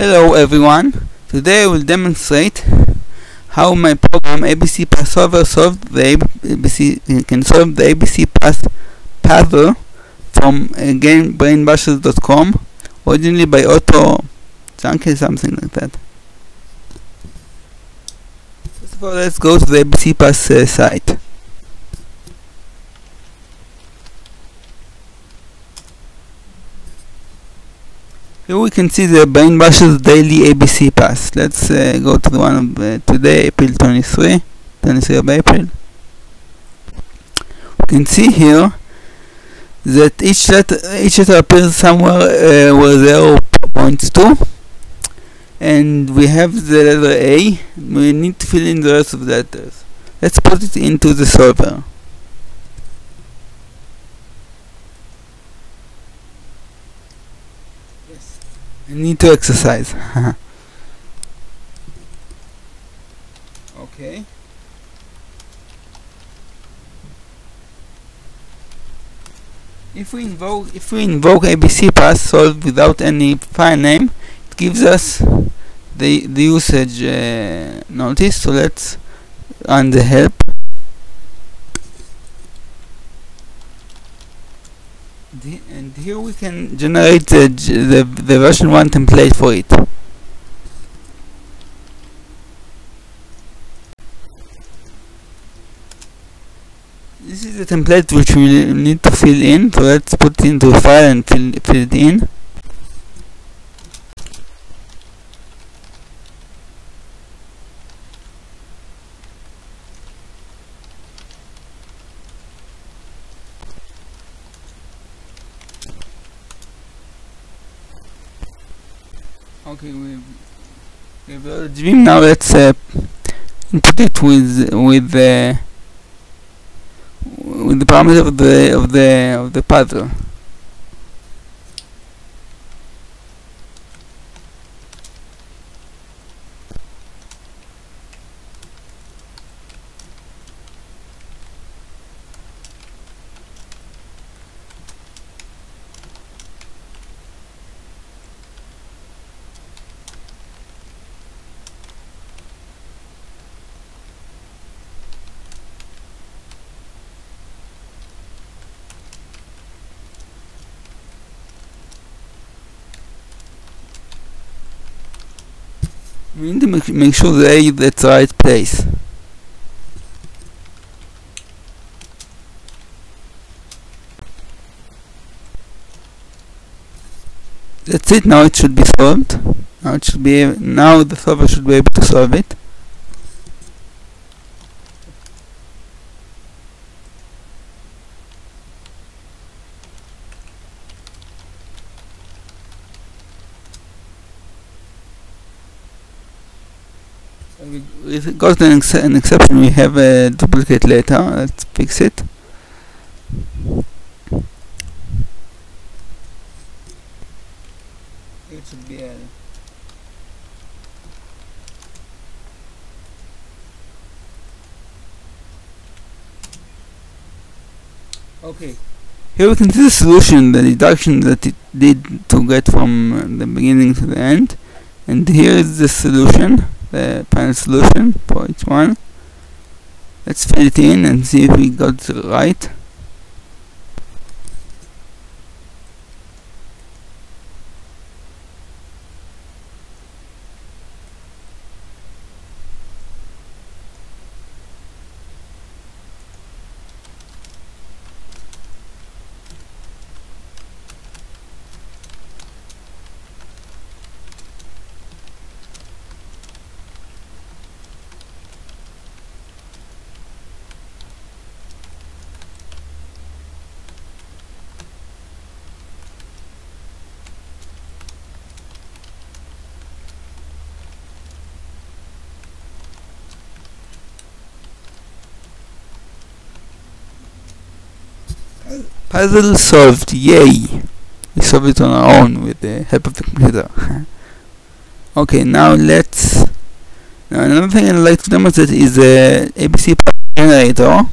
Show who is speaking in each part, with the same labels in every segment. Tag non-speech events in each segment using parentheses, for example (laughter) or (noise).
Speaker 1: Hello everyone, today I will demonstrate how my program ABC Solver solved the ABC can solve the ABC Path puzzle from again brainbashers.com originally by Otto Janko something like that. First of all let's go to the ABC Path uh, site. Here we can see the BrainBashers daily ABC Path. Let's uh, go to the one of uh, today, April 23, 23 of April. We can see here that each letter, each letter appears somewhere uh, where 0 points to and we have the letter A we need to fill in the rest of the letters let's put it into the solver I need to exercise. (laughs) okay. If we invoke if we invoke ABC Path solve without any file name, it gives us the the usage uh, notice. So let's run the help. And here we can generate the, the, the version 1 template for it. This is the template which we need to fill in, so let's put it into a file and fill, fill it in. Okay, we've we've loaded Vim. Now let's uh, input it with with the with the parameter of the of the of the puzzle. We need to make, make sure the A at the right place. That's it, now it should be solved. Now it should be, now the solver should be able to solve it. We, got an, ex an exception, we have a duplicate letter, let's fix it. It should be a Okay. Here we can see the solution, the deduction that it did to get from the beginning to the end. And here is the solution the panel solution for one. Let's fill it in and see if we got it right Puzzle solved, yay! We solved it on our own with the help of the computer. (laughs) okay, now let's... Now another thing I'd like to demonstrate is the ABC generator.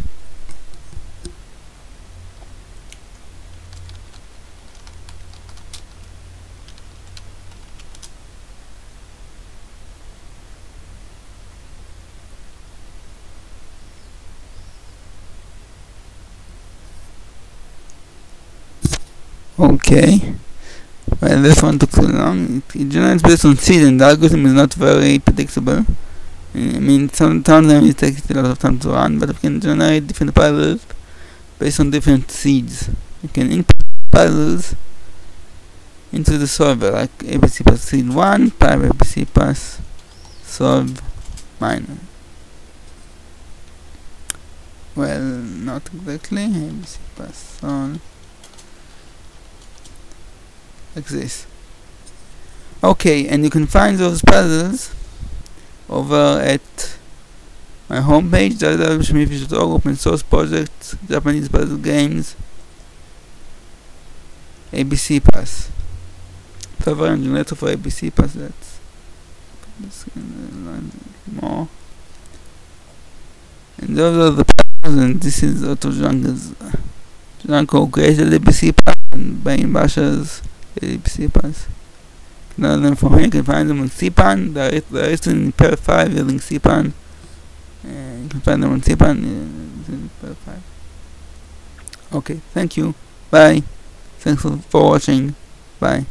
Speaker 1: Okay. Well, this one took too long. It, it generates based on seed, and the algorithm is not very predictable. I mean, sometimes it takes a lot of time to run, but we can generate different puzzles based on different seeds. You can input puzzles into the solver, like ABC plus seed 1, 5 ABC plus solve minus. Well, not exactly. ABC plus solve like this. Okay, and you can find those puzzles over at my homepage www.shlomifish.org open source projects Japanese puzzle games ABC Path server and generator for ABC Path that's more. And those are the puzzles and this is Otto Janko's Janko created ABC Path and BrainBashers Pass learn them from here. You can find them on CPAN. There is, there is in Perl 5 using CPAN. And you can find them on CPAN in Perl 5. Okay, thank you. Bye. Thanks for watching. Bye.